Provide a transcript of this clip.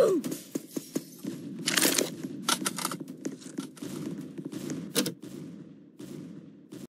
Ooh.